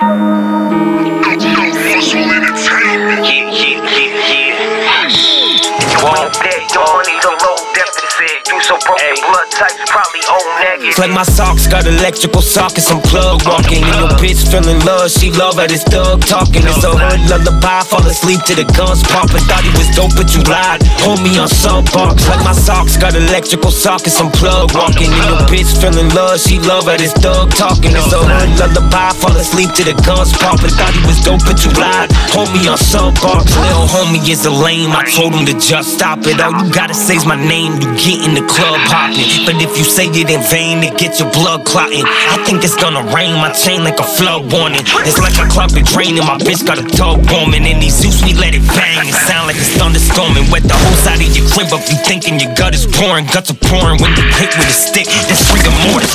Want that? Money's a low deficit. You so broke, your blood type's probably negative. Like my socks got electrical sockets, I'm plug walking. And your bitch feeling love, she love at his thug talking. It's a hood lullaby, fall asleep to the guns popping. Thought he was dope, but you lied. Hold me on some box. Like my socks got electrical sockets, I'm plug walking. And your bitch feeling love, she love at his thug talking. It's a hood lullaby, fall asleep to the guns popping. Thought he was dope, but you lied. Hold me on some box. Little homie is a lame, I told him to just stop it. All you gotta say is my name, you get in the club hopping. But if you say it in vain, it gets your blood clotting. I think it's gonna rain, my chain like a flood warning. It's like a clock been draining, my bitch got a dog warming. In these Zeus, we let it bang. It sound like it's thunderstorming. Wet the whole side of your crib up, you thinking your gut is pouring. Guts are pouring when you hit with a stick. That's rigor mortis.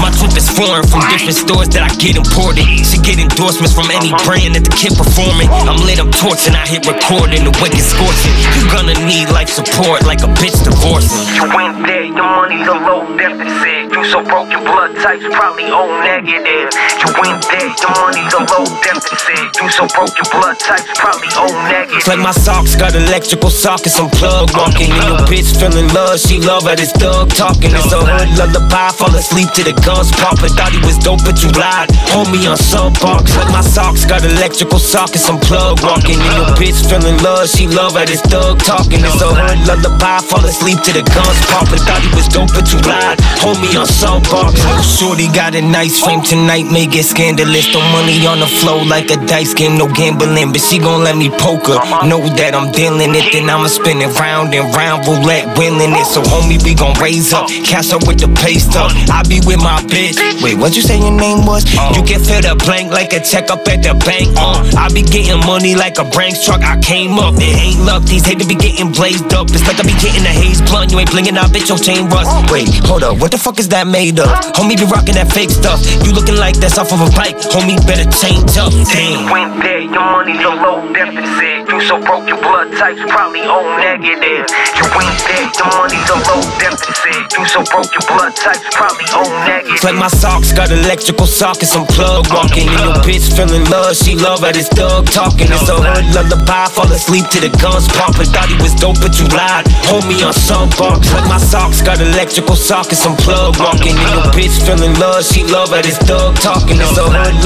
My trip is foreign from different stores that I get imported. She get endorsements from any brand that the kid performing. I'm lit, I'm torching, I hit recording, the wicked scorching. You gonna need life support like a bitch divorcing. You dead, your money's a low deficit. You so broke, your blood type's probably O negative. You ain't dead, your money's a low deficit. So broke, your blood type's probably O negative. Like my socks got electrical sockets, I'm plug walking. And your bitch feeling love, she love at his thug talking. It's a hood lullaby, fall asleep to the guns popping. Thought he was dope, but you lied. Hold me on some box. Like my socks got electrical sockets, I'm plug walking. And your bitch feeling love, she love at his thug talking. It's a hood lullaby, fall asleep to the guns popping. Thought he was dope, but you lied. Hold me on some box. Shorty got a nice frame tonight, may get scandalous. Throw money on the floor like a dice game, no gambling. But she gon' let me poker. Know that I'm dealing it, then I'ma spin it round and round, roulette, winning it. So homie, we gon' raise up, cash up with the pay stuff. I be with my bitch. Wait, what you say your name was? You can fill the blank like a check up at the bank. Uh, I be getting money like a Brinks truck. I came up, it ain't luck. These hate to be getting blazed up. It's like I be getting a haze blunt. You ain't blinging out, bitch, your chain rust. Wait, hold up, what the fuck is that made of? Homie be rocking that fake stuff. You looking like that's off of a bike. Homie better change up. Damn. Dead, your money's a low deficit. You so broke, your blood type's probably O negative. You ain't dead, your money's a low deficit. You so broke, your blood type's probably O negative. Like my socks got electrical sockets, I'm plug walking. And your bitch feeling love, she love at his thug talking. It's a hood lullaby, fall asleep to the guns popping. Thought he was dope, but you lied. Hold me on some box. Like my socks got electrical sockets, I'm plug walking. And your bitch feeling love, she love at his thug talking.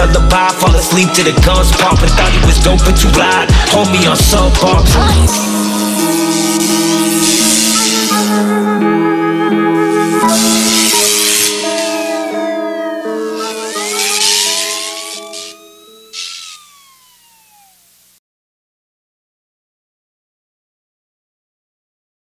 Lullaby, fall asleep to the guns popping. Thought he was dope, but you lied. Hold me on some box.